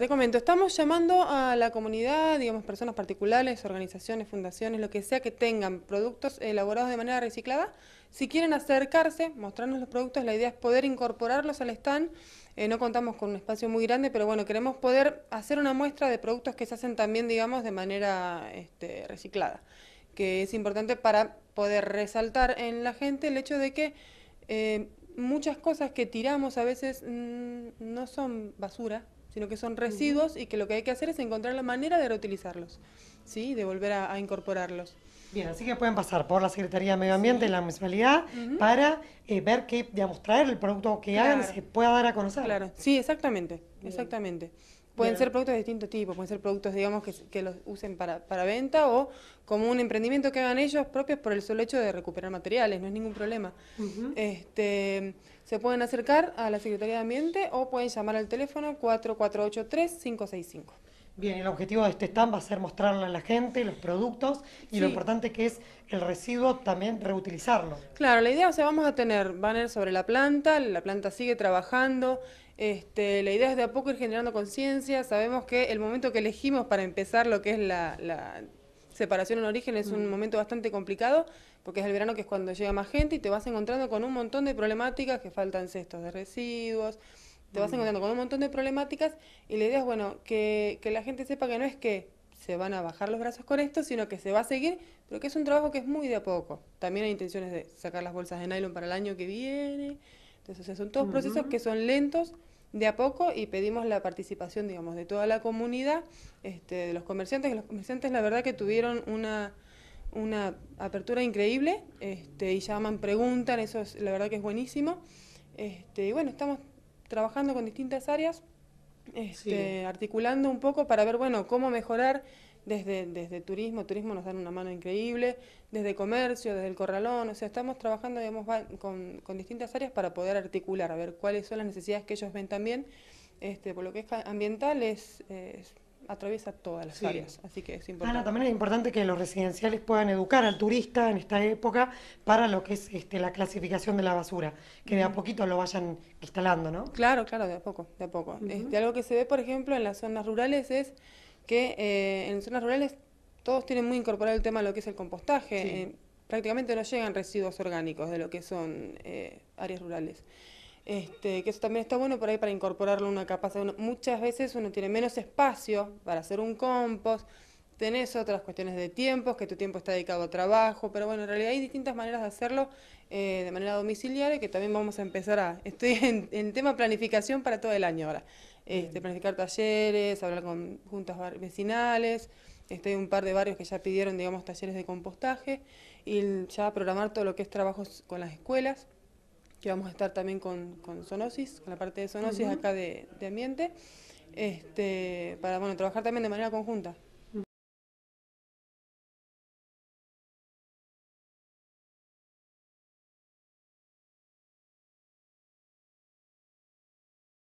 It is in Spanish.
Te comento, estamos llamando a la comunidad, digamos, personas particulares, organizaciones, fundaciones, lo que sea que tengan productos elaborados de manera reciclada. Si quieren acercarse, mostrarnos los productos, la idea es poder incorporarlos al stand. Eh, no contamos con un espacio muy grande, pero bueno, queremos poder hacer una muestra de productos que se hacen también, digamos, de manera este, reciclada. Que es importante para poder resaltar en la gente el hecho de que eh, muchas cosas que tiramos a veces mm, no son basura, sino que son residuos y que lo que hay que hacer es encontrar la manera de reutilizarlos, ¿sí? de volver a, incorporarlos. Bien, así que pueden pasar por la Secretaría de Medio Ambiente en la municipalidad para eh, ver que, digamos, traer el producto que hagan se pueda dar a conocer. Claro, sí, exactamente, exactamente. Pueden ser productos de distinto tipo, pueden ser productos, digamos, que, que los usen para, para, venta o como un emprendimiento que hagan ellos propios por el solo hecho de recuperar materiales, no es ningún problema. este, se pueden acercar a la Secretaría de Ambiente o pueden llamar al teléfono 4483-565. Bien, el objetivo de este stand va a ser mostrarle a la gente los productos y lo importante que es el residuo también reutilizarlo. Claro, la idea, o sea, vamos a tener banners sobre la planta, la planta sigue trabajando, este, la idea es de a poco ir generando conciencia, sabemos que el momento que elegimos para empezar lo que es la, separación en origen es un mm. momento bastante complicado, porque es el verano que es cuando llega más gente y te vas encontrando con un montón de problemáticas, que faltan cestos de residuos, te vas encontrando con un montón de problemáticas y la idea es, bueno, que, que, la gente sepa que no es que se van a bajar los brazos con esto, sino que se va a seguir, pero que es un trabajo que es muy de a poco. También hay intenciones de sacar las bolsas de nylon para el año que viene. Entonces, son todos procesos que son lentos, de a poco, y pedimos la participación, digamos, de toda la comunidad, este, de los comerciantes, que los comerciantes la verdad que tuvieron una una apertura increíble este, y llaman, preguntan, eso es la verdad que es buenísimo. Este, y bueno, estamos trabajando con distintas áreas, este, articulando un poco para ver, bueno, cómo mejorar desde, desde turismo, turismo nos dan una mano increíble, desde comercio, desde el corralón, o sea, estamos trabajando digamos, con, con distintas áreas para poder articular, a ver cuáles son las necesidades que ellos ven también. Este, por lo que es ambiental es, atraviesa todas las áreas, así que es importante. Ana, también es importante que los residenciales puedan educar al turista en esta época para lo que es este, la clasificación de la basura, que de a poquito lo vayan instalando, ¿no? Claro, claro, de a poco, de a poco. este, algo que se ve, por ejemplo, en las zonas rurales es que eh, en zonas rurales todos tienen muy incorporado el tema de lo que es el compostaje. Eh, prácticamente no llegan residuos orgánicos de lo que son eh, áreas rurales. Este, que eso también está bueno por ahí para incorporarlo a una capa. muchas veces uno tiene menos espacio para hacer un compost, tenés otras cuestiones de tiempos, que tu tiempo está dedicado a trabajo, pero bueno, en realidad hay distintas maneras de hacerlo eh, de manera domiciliaria que también vamos a empezar a... Estoy en, en tema planificación para todo el año ahora. Este, planificar talleres, hablar con juntas vecinales, estoy en un par de barrios que ya pidieron, digamos, talleres de compostaje y ya programar todo lo que es trabajos con las escuelas que vamos a estar también con, con Sonosis, con la parte de Sonosis acá de, de ambiente, este, para bueno, trabajar también de manera conjunta.